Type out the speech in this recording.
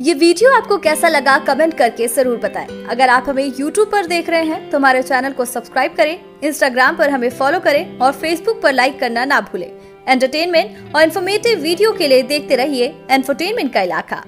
ये वीडियो आपको कैसा लगा कमेंट करके ज़रूर बताएँ। अगर आप हमें YouTube पर देख रहे हैं तो हमारे चैनल को सब्सक्राइब करें इंस्टाग्राम पर हमें फॉलो करें और फेसबुक पर लाइक करना ना भूलें एंटरटेनमेंट और इन्फॉर्मेटिव वीडियो के लिए देखते रहिए एंटरटेनमेंट का इलाका